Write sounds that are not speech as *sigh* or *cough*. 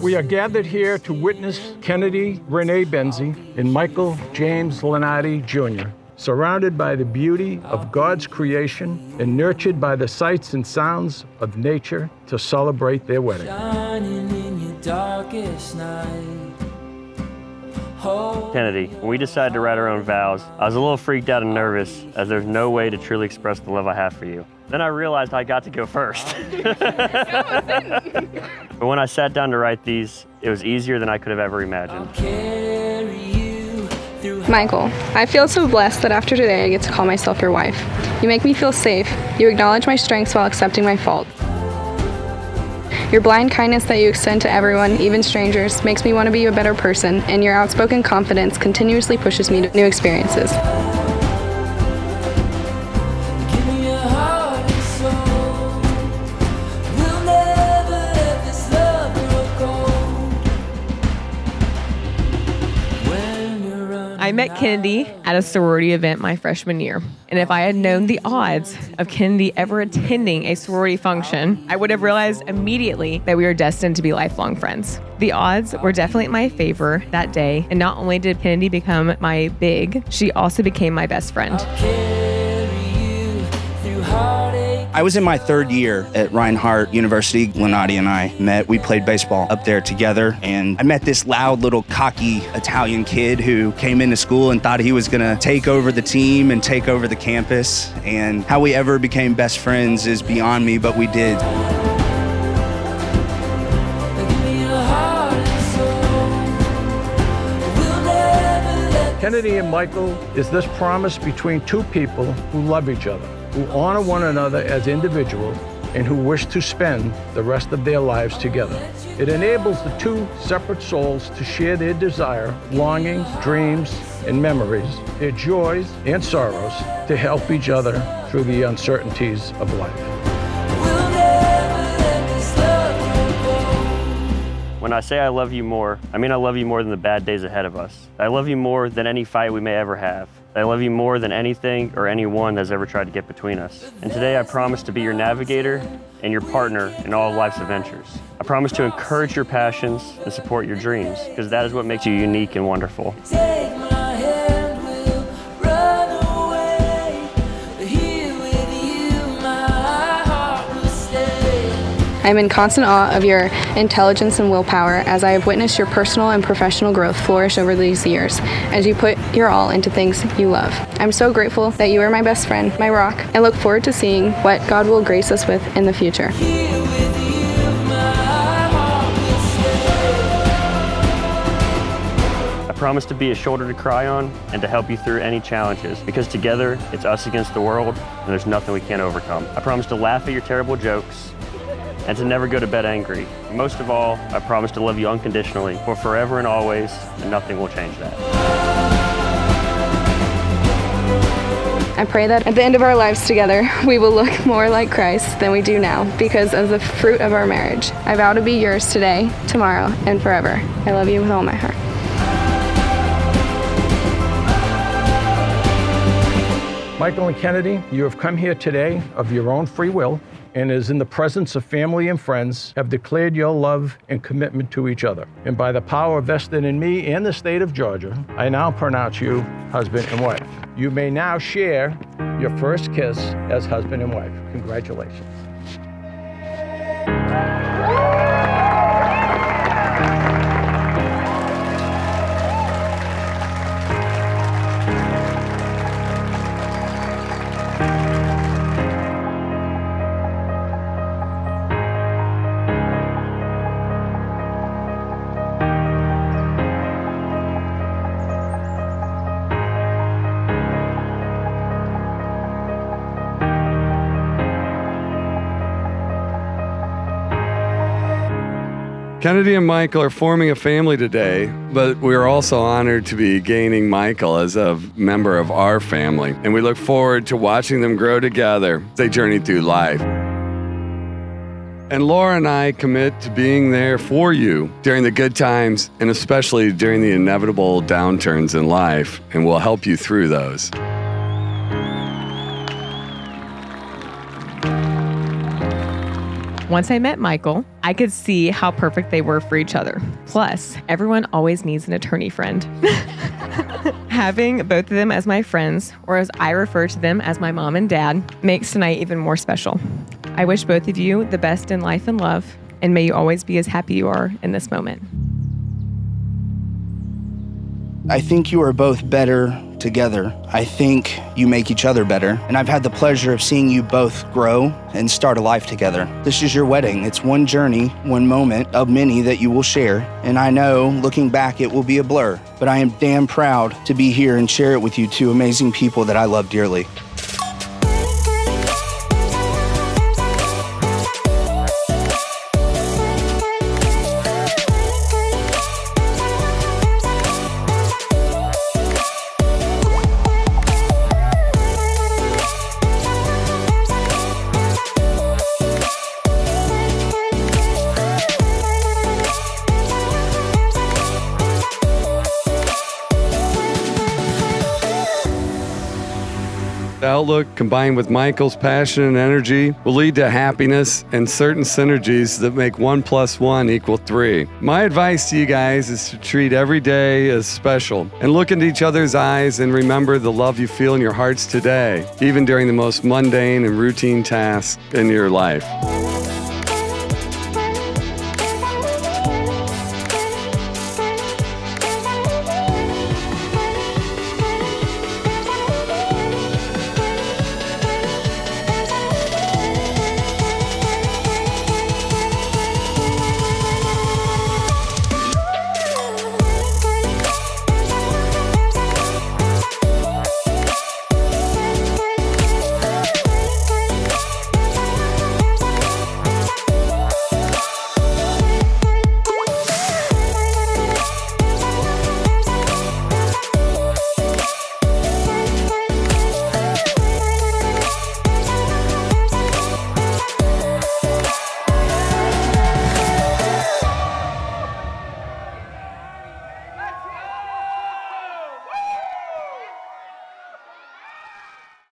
We are gathered here to witness Kennedy Renee Benzi and Michael James Lenardi Jr., surrounded by the beauty of ah. God's creation and nurtured by the sights and sounds of nature to celebrate their wedding. shining in your darkest night. Kennedy, when we decided to write our own vows, I was a little freaked out and nervous as there's no way to truly express the love I have for you. Then I realized I got to go first. *laughs* but when I sat down to write these, it was easier than I could have ever imagined. carry you through Michael, I feel so blessed that after today I get to call myself your wife. You make me feel safe. You acknowledge my strengths while accepting my faults. Your blind kindness that you extend to everyone, even strangers, makes me want to be a better person, and your outspoken confidence continuously pushes me to new experiences. I met Kennedy at a sorority event my freshman year. And if I had known the odds of Kennedy ever attending a sorority function, I would have realized immediately that we were destined to be lifelong friends. The odds were definitely in my favor that day. And not only did Kennedy become my big, she also became my best friend. I was in my third year at Reinhardt University. Lenati and I met. We played baseball up there together. And I met this loud little cocky Italian kid who came into school and thought he was going to take over the team and take over the campus. And how we ever became best friends is beyond me, but we did. Kennedy and Michael is this promise between two people who love each other, who honor one another as individuals, and who wish to spend the rest of their lives together. It enables the two separate souls to share their desire, longings, dreams, and memories, their joys and sorrows, to help each other through the uncertainties of life. We'll never let this love grow cold. When I say I love you more, I mean I love you more than the bad days ahead of us. I love you more than any fight we may ever have. I love you more than anything or anyone that's ever tried to get between us. And today I promise to be your navigator and your partner in all of life's adventures. I promise to encourage your passions and support your dreams, because that is what makes you unique and wonderful. I am in constant awe of your intelligence and willpower as I have witnessed your personal and professional growth flourish over these years as you put your all into things you love. I'm so grateful that you are my best friend, my rock, and look forward to seeing what God will grace us with in the future. Promise to be a shoulder to cry on and to help you through any challenges, because together it's us against the world and there's nothing we can't overcome. I promise to laugh at your terrible jokes and to never go to bed angry. Most of all, I promise to love you unconditionally for forever and always, and nothing will change that. I pray that at the end of our lives together, *laughs* we will look more like Christ than we do now because of the fruit of our marriage. I vow to be yours today, tomorrow, and forever. I love you with all my heart. Michael and Kennedy, you have come here today of your own free will and as in the presence of family and friends have declared your love and commitment to each other. And by the power vested in me and the state of Georgia, I now pronounce you husband and wife. You may now share your first kiss as husband and wife. Congratulations. Kennedy and Michael are forming a family today, but we're also honored to be gaining Michael as a member of our family. And we look forward to watching them grow together as they journey through life. And Laura and I commit to being there for you during the good times and especially during the inevitable downturns in life, and we'll help you through those. Once I met Michael, I could see how perfect they were for each other. Plus, everyone always needs an attorney friend. *laughs* Having both of them as my friends, or as I refer to them as my mom and dad, makes tonight even more special. I wish both of you the best in life and love, and may you always be as happy you are in this moment. I think you are both better together. I think you make each other better. And I've had the pleasure of seeing you both grow and start a life together. This is your wedding. It's one journey, one moment of many that you will share. And I know looking back, it will be a blur. But I am damn proud to be here and share it with you two amazing people that I love dearly. Outlook combined with Michael's passion and energy will lead to happiness and certain synergies that make one plus one equal three. My advice to you guys is to treat every day as special and look into each other's eyes and remember the love you feel in your hearts today, even during the most mundane and routine tasks in your life.